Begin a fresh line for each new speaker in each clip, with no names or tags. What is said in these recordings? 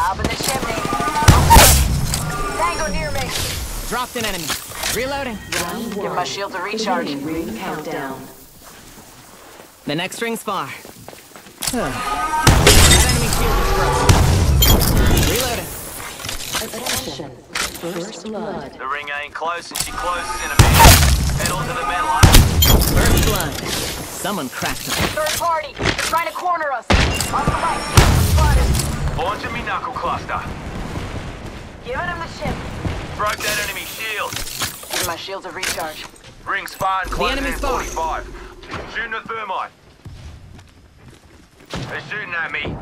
Top of
the chimney. Tango near me. Dropped an enemy. Reloading.
Give my shield a recharge.
Ring countdown.
The next ring's far. Huh. enemy shield is broken. Reloading.
Attention. First blood.
The ring ain't close and she closes in a minute. Head on to the medline.
First blood. Someone cracked us.
Third party. They're trying to corner us. On the right. Spotted.
Launching me knuckle cluster.
Giving him the ship.
Broke that enemy shield.
Give my shields a recharge.
Ring spot and closing in
enemy's far.
45. Shooting a thermite. They're shooting at me.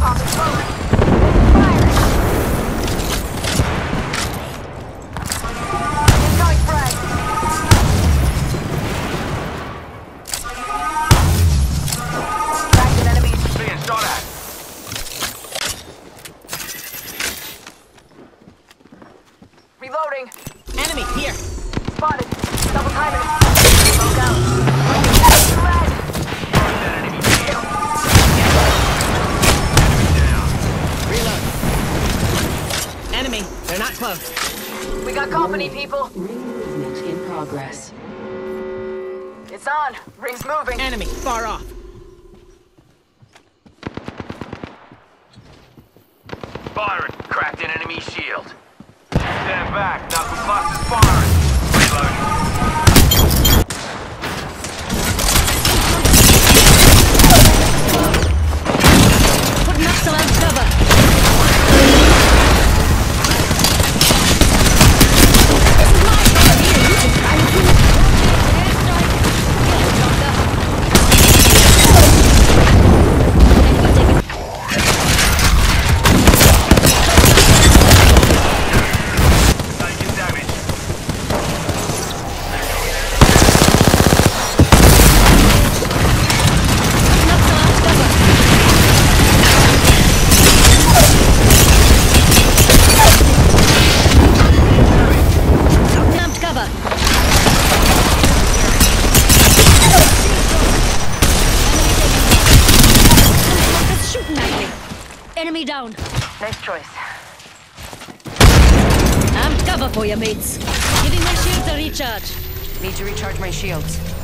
Popping smoke. Fire. Reloading.
Enemy here.
Spotted. Double timing. Smoke out. Frag.
Enemy.
Reload. Enemy. They're not close.
We got company, people.
Ring movement in progress.
It's on. Ring's moving.
Enemy. Far off.
Byron, cracked an enemy shield. Stand back, knuckle cluster's firing.
Enemy down.
Nice choice.
I'm cover for you, mates. Giving my shields a recharge.
Need to recharge my shields.